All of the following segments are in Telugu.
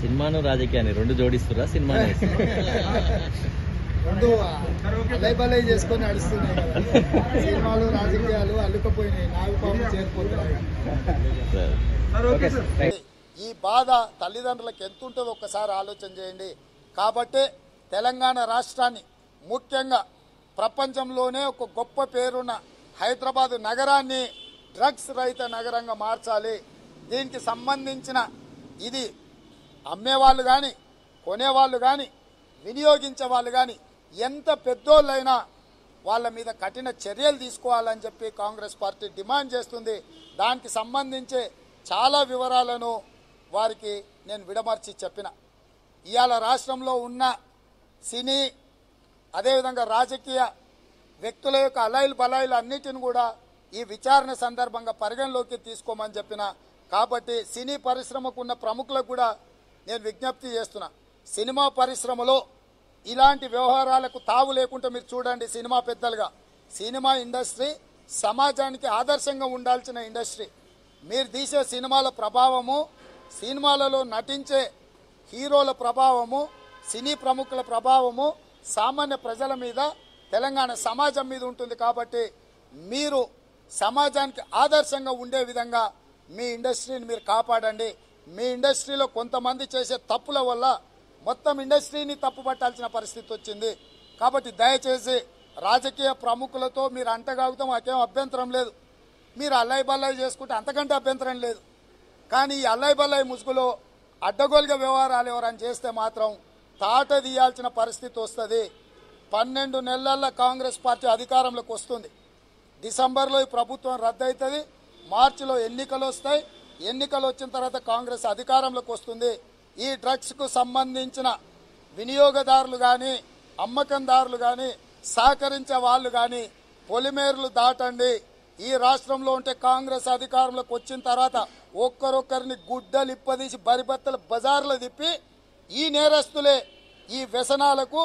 సినిమాను రాజకీయాన్ని రెండు జోడిస్తురా రెండు బలై చేసుకొని నడుస్తున్నాయి కదా. సినిమాలు రాజకీయాలు అల్లుకపోయినాయి. నాగుపాము ఈ బాధ తల్లిదండ్రులకు ఎంత ఉంటుందో ఒక్కసారి ఆలోచన చేయండి. కాబట్టే తెలంగాణ రాష్ట్రాన్ని ముఖ్యంగా ప్రపంచంలోనే ఒక గొప్ప పేరున్న హైదరాబాద్ నగరాన్ని డ్రగ్స్ రహిత నగరంగా మార్చాలి. దీనికి సంబంధించిన ఇది అమ్మేవాళ్ళు కానీ కొనేవాళ్ళు కానీ వినియోగించే వాళ్ళు కానీ ఎంత పెద్దోళ్ళైనా వాళ్ళ మీద కఠిన చర్యలు తీసుకోవాలని చెప్పి కాంగ్రెస్ పార్టీ డిమాండ్ చేస్తుంది. దానికి సంబంధించి చాలా వివరాలను వారికి నేను విడమర్చి చెప్పిన. ఇవాళ రాష్ట్రంలో ఉన్న సినీ అదేవిధంగా రాజకీయ వ్యక్తుల యొక్క అలైలు బలాయిలు అన్నిటిని కూడా ఈ విచారణ సందర్భంగా పరిగణలోకి తీసుకోమని చెప్పిన. కాబట్టి సినీ పరిశ్రమకు ఉన్న ప్రముఖులకు కూడా నేను విజ్ఞప్తి చేస్తున్నా. సినిమా పరిశ్రమలో ఇలాంటి వ్యవహారాలకు తావు లేకుండా మీరు చూడండి సినిమా పెద్దలుగా. సినిమా ఇండస్ట్రీ సమాజానికి ఆదర్శంగా ఉండాల్సిన ఇండస్ట్రీ. మీరు తీసే సినిమాల ప్రభావము సినిమాలలో నటించే హీరోల ప్రభావము సినీ ప్రముఖుల ప్రభావము సామాన్య ప్రజల మీద తెలంగాణ సమాజం మీద ఉంటుంది కాబట్టి మీరు సమాజానికి ఆదర్శంగా ఉండే విధంగా మీ ఇండస్ట్రీని మీరు కాపాడండి. మీ ఇండస్ట్రీలో కొంతమంది చేసే తప్పుల వల్ల మొత్తం ఇండస్ట్రీని తప్పు పట్టాల్సిన పరిస్థితి వచ్చింది. కాబట్టి దయచేసి రాజకీయ ప్రముఖులతో మీరు అంటగాగుతాం మాకేం అభ్యంతరం లేదు. మీరు అల్లాయి బల్లాయి చేసుకుంటే అంతకంటే అభ్యంతరం లేదు. కానీ ఈ అల్లాయి బల్లాయి ముసుగులో అడ్డగోలుగా వ్యవహారాలు ఎవరైనా చేస్తే మాత్రం తాట తీయాల్సిన పరిస్థితి వస్తుంది. పన్నెండు నెలల్లో కాంగ్రెస్ పార్టీ అధికారంలోకి వస్తుంది. డిసెంబర్లో ఈ ప్రభుత్వం రద్దు అవుతుంది మార్చిలో ఎన్నికలు వస్తాయి. ఎన్నికలు వచ్చిన తర్వాత కాంగ్రెస్ అధికారంలోకి వస్తుంది. ఈ డ్రగ్స్కు సంబంధించిన వినియోగదారులు కానీ అమ్మకందారులు కానీ సహకరించే వాళ్ళు కానీ పొలిమేర్లు దాటండి. ఈ రాష్ట్రంలో ఉంటే కాంగ్రెస్ అధికారంలోకి వచ్చిన తర్వాత ఒక్కరొక్కరిని గుడ్డలు ఇప్పదీసి బరిబత్తల బజార్లు తిప్పి ఈ నేరస్తులే ఈ వ్యసనాలకు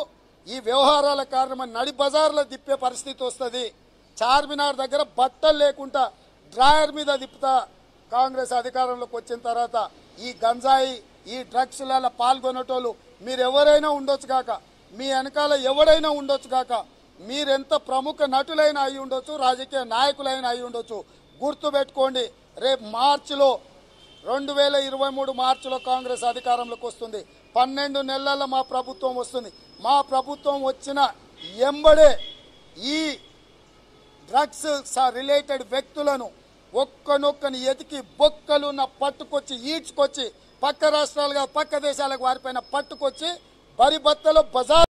ఈ వ్యవహారాల కారణమై నడి బజార్లో తిప్పే పరిస్థితి వస్తుంది. చార్మినార్ దగ్గర బట్టలు లేకుండా డ్రాయర్ మీద తిప్పుతా కాంగ్రెస్ అధికారంలోకి వచ్చిన తర్వాత ఈ గంజాయి ఈ డ్రగ్స్లలో పాల్గొనేటోళ్ళు మీరు ఎవరైనా ఉండొచ్చు కాక మీ వెనకాల ఎవడైనా ఉండొచ్చు కాక మీరెంత ప్రముఖ నటులైన అయి ఉండొచ్చు రాజకీయ నాయకులైనా అయి ఉండొచ్చు. గుర్తు పెట్టుకోండి రేపు మార్చిలో రెండు వేల ఇరవై మూడు మార్చిలో కాంగ్రెస్ అధికారంలోకి వస్తుంది. పన్నెండు నెలల మా ప్రభుత్వం వస్తుంది. మా ప్రభుత్వం వచ్చిన ఎంబడే ఈ డ్రగ్స్ రిలేటెడ్ వ్యక్తులను ఒక్కనొక్కని ఎతికి బొక్కలున్న పట్టుకొచ్చి ఈడ్చుకొచ్చి పక్క రాష్ట్రాలుగా పక్క దేశాలకు వారిపైన పట్టుకొచ్చి బరిబత్తలో బజార్